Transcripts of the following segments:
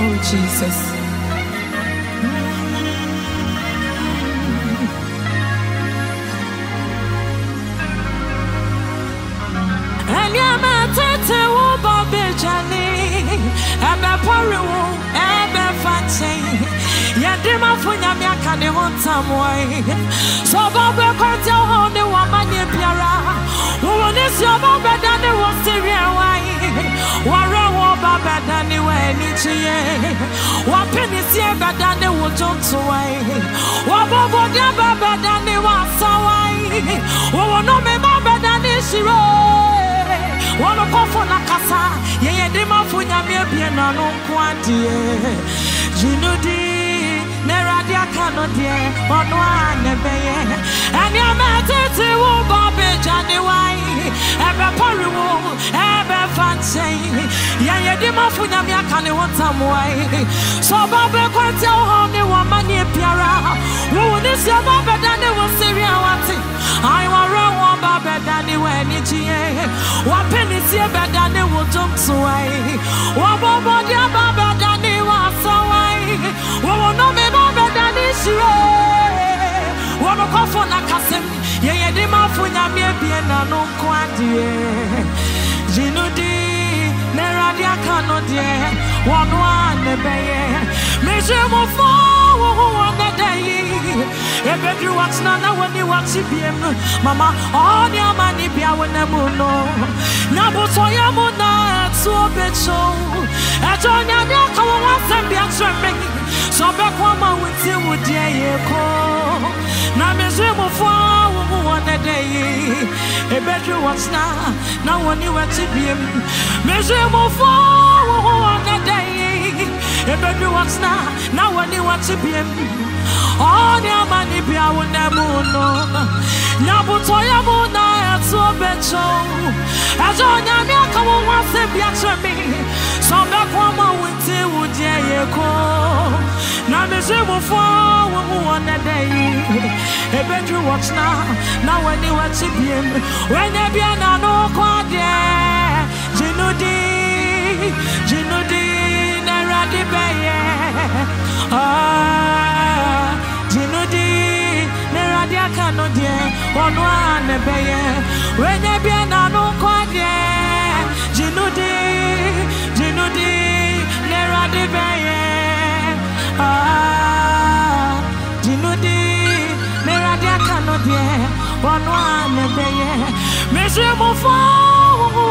Oh, Jesus. Ẹniẹ̀mẹ̀ tètè wo bọ̀ bẹ̀jẹ̀ni, ẹ̀bẹ̀ pọ̀rì wo. Yẹ̀dí máa fún nyàmí àkà ní hó ntàm wọ̀nyí. Sọ bọ̀ bẹ̀ kọ́tí ọ̀hún ní wọ́n má ní biara. Wọ́n ní sí wọ́n bá bẹ̀ dání wọ́n ẹni tí yẹ. Wọ́n pín ní sí ẹ̀bẹ̀ dání wọ́n tó ń tún wáyé. Wọ́n bọ̀ bọ̀ dí ẹ̀bẹ̀ bẹ̀ dání wọ́n sá wáyé. Wọ́n nù mí má bẹ̀ dání ṣírò. Wọ́n kọ́ fún n'akasa. Yẹ̀yẹ̀ dí máa fún nyàmí ebien nànú nkú adìẹ. Jìnnúdì n'ẹ̀rọ̀dì aka nù díẹ̀ ọ̀nù ànẹ̀bẹ̀yẹ. Ẹni ọmọ tètè wò bọ̀ bẹ̀jà ni wáyé. Ẹ̀bẹ̀ pọ̀rì wò ẹ̀bẹ̀ fún nyàmí aka ni wọ́n tàm bẹ̀ kọ́ tẹ̀ ọ̀hún ni wọ́n má ní ebiara. Wọ́n ní sí ọba bẹ̀ dání wọ́n sẹ́rí àwọn àti. Àyìnwó rẹ̀ wọ́n bá bẹ̀ dání wọ́n ẹni jíye. Wọ́n pè ní sí ẹbẹ̀ dání wọ́n tó ń tún wáyé. Wọ́n bọ̀ bọ̀ dí ọba bẹ̀ dání wọ́n sọ wáyé. Wọ́n wọ́n náà mi bá bẹ̀ dání ṣírò. Wọ́n kọ́ fún n'akasẹ́m. Yẹ̀yẹ̀ dí máa fún nyàmí ebien nànú nkú adìẹ. Jìnnúdì aka nù díẹ̀ wọ́n wá n'ẹ̀bẹ̀yẹ. Méjì mo fọ́ wọ́n wọ́n n'ẹ̀dẹ̀ yìí. Ebedru watina na wani wati biem. Mama, oni amani bia wene mu no. Na ya mu na etu obecho. Ejo nyame aka wo wasem bia treme. So be kwa ma wuti wudie ye ko. Na mezu mu fo wo mu wona dey. Ebedru watina na wani wati biem. Mezu mu fo wo mu wona dey. Ebedru watina na wani wati biem. Onye amani bia wune mu no Nyabuto ya mu na etu obecho Ejo nyami aka wo wase bia chemi So be kwa ma winti wudie ye ko Na mizi mu fo wo mu wone dey Ebedru watna na wani wati biem Wenye bia na no de Jinudi Jinudi na radi beye Ah Jinudi ne radia kano die ono ane beye wenye bia na no Jinudi Jinudi ne radi ono ane beye Mesu mo fo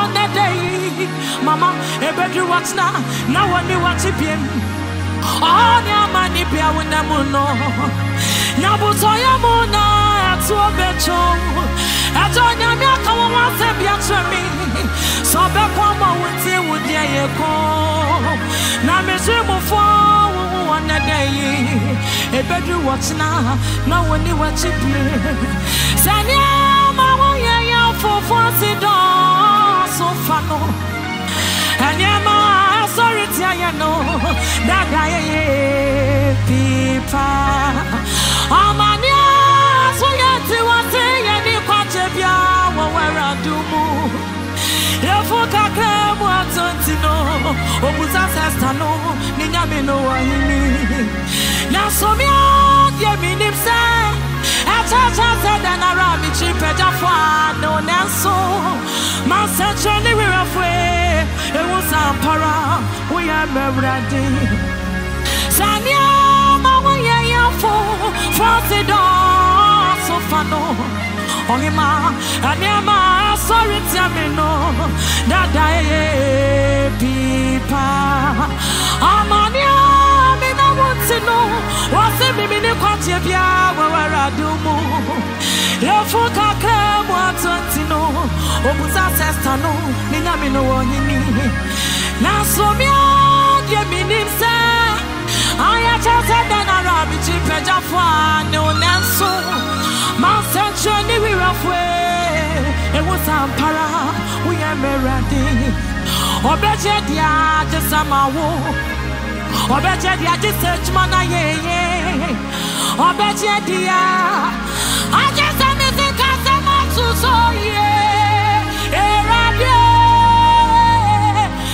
one day mama ebedru watna na wani wati biem Onye amani bia wuna mu no Nyabuto ya mu na etu obecho Ejo nyami aka wo wase bia tremi So be kwa ma wuti wudie ye ko Na mesu mu fo wo wona dey Ebedu watna na woni wachi bie Sani ma wo ye ya fofo si do so Anyama sorry Ni nyame no wahini Na somia ye minim se Echa cha se dana rami chipe jafwa no nenso Masenche ni wirafwe Ewu sampara Uye mebradi Sanya ma uye yafo Fransi do sofano Ohima Anyama sorry tiamino Dada pipa Amania kwatie bia Wawara dumu. Yefu kakra mu sesta no Ni nyami no Ne unenso Masenche ni wirafwe. Ewu sampara Uye meradi. Obeje dia Jesama wo betia dia. I just am missing customer to so yeah. Eh, radio.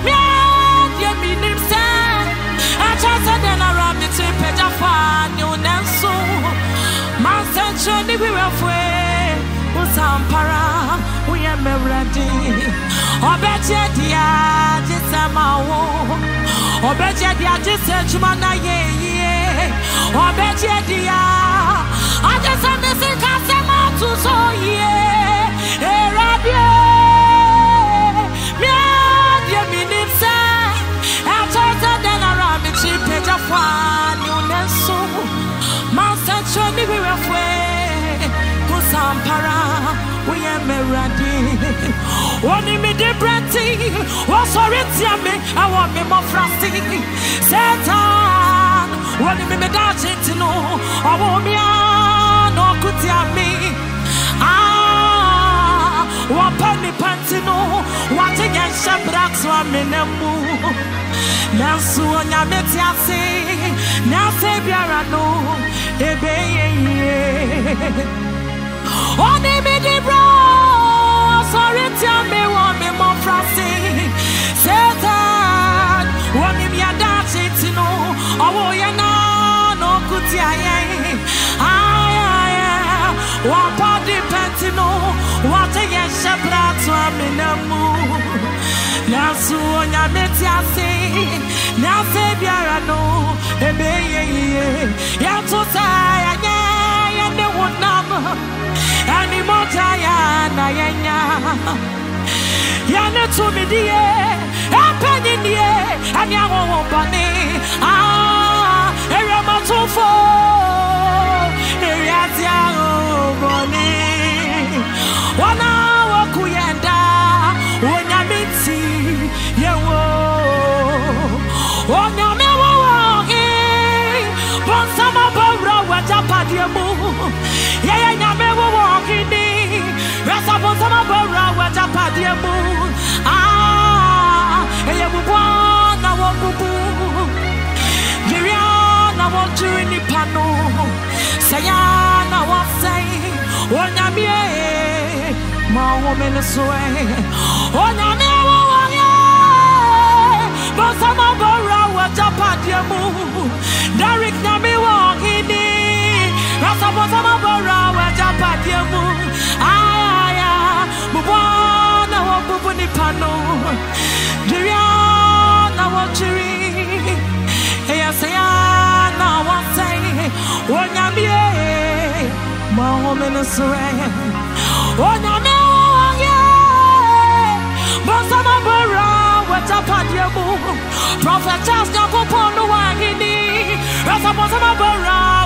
Me, yeah, me, Peja Fan, you know, so. Ni, we were free. Usampara, we am ready. Oh, betia dia, just am I. ye. betia mekyi pagyafo a ne wo ne nso mansɛkyerɛ ne werɛfoe wo sampara woyɛ mɛwurade wɔne mede brɛnti wɔsɔre tia me ɛwɔ me mmɔfrase satan wɔne me medaakye nti no ɔwɔ mea na ɔko tia me Ah, wɔpɛ nipa nti no wɔte yɛ nhyɛ brakso amena mu nanso onyame te ase na ase biara no yie ɔne brato amena mu nanso onyame te ase na ase biara no ɛbɛyɛ yie yɛnto sɛ yɛnyɛ yɛne wo nam ɛne mɔgya yɛ na yɛnya yɛne tumidie ɛpɛnyidie ɛne ahoho bɔne ɛwiamatofo yɛyɛ nyame wowɔ hene rɛsa bɔnsama bɔwura wagyapadeɛ mu Ah, ɛyɛ bubua na wɔbubu Viria na wɔdwiri nipa no sɛya na wɔsɛe onyame ma ɔhome no so onyame wowɔ yɛ bɔnsama bɔwura wagyapadeɛ mu darik nyame wɔ hene Prophet Charles Nyankopɔn no wɔ ahene rasa bɔnsama bɔwura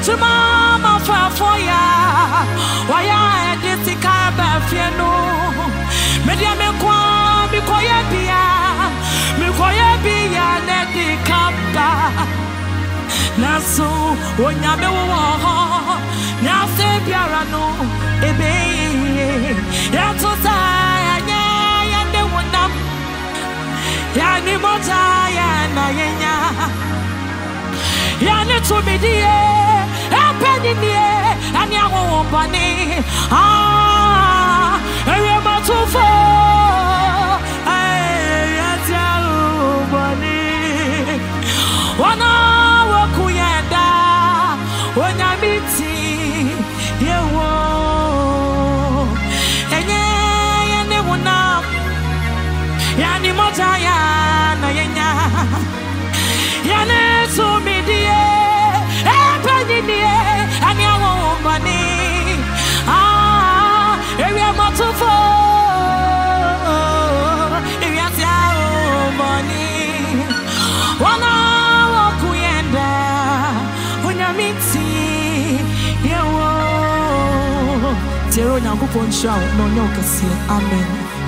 edwuma mafafo ya wɔyɛ ɛde sika ɛbɛ fie no medeɛ mekɔ mekɔyɛ bia mekɔyɛ bia nam yɛne mɔgya yɛ na yɛnya yɛne tumidie ɛpɛnyidie ɛne ahohombɔne ɛwiɛmatofo ponchado, não yo que sea. amém.